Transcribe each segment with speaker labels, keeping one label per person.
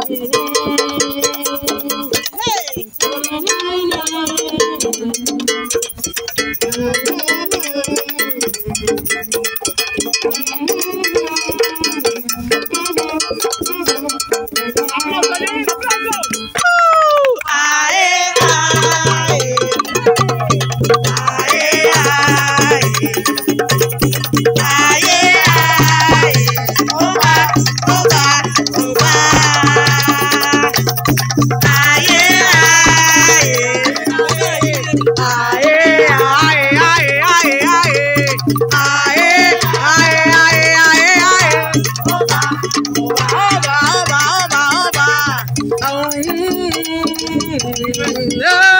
Speaker 1: 月。no.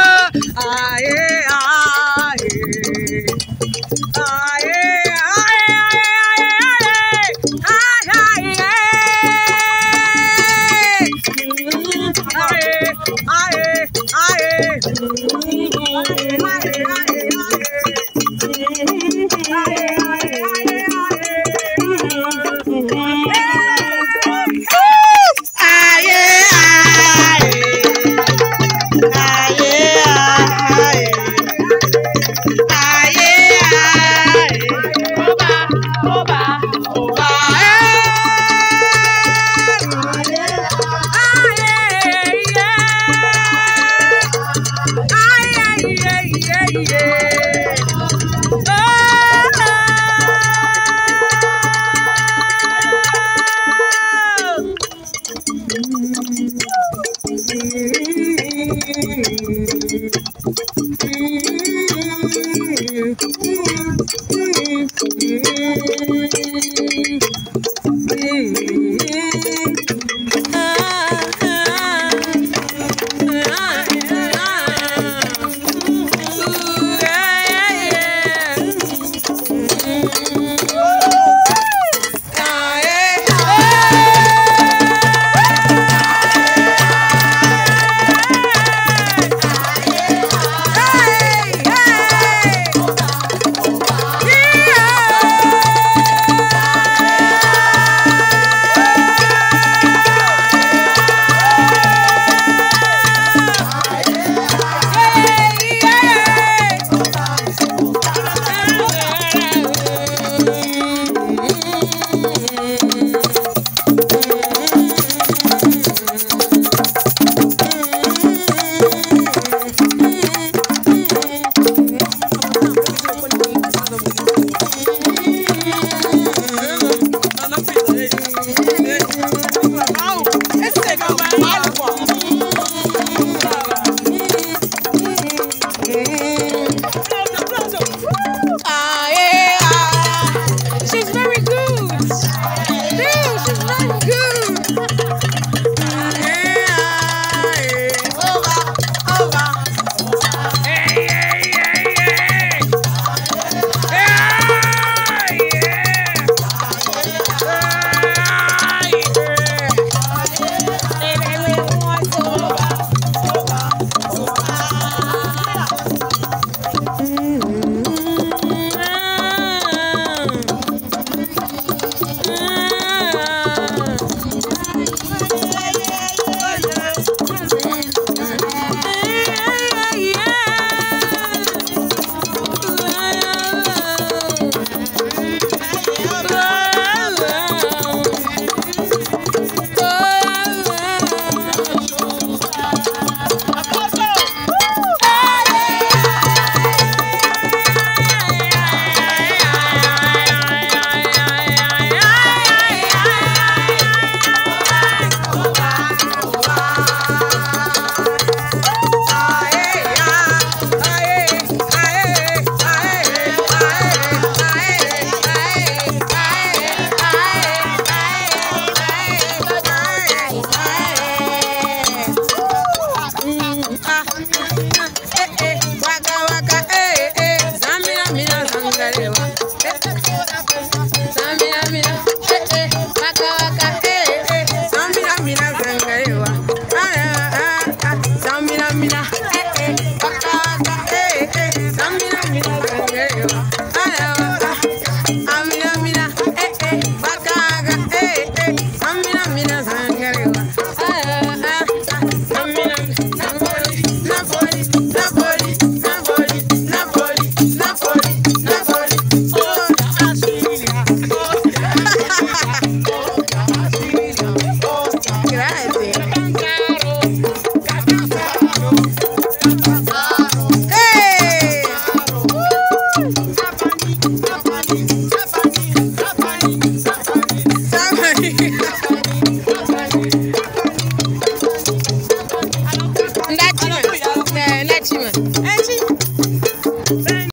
Speaker 2: Escobar.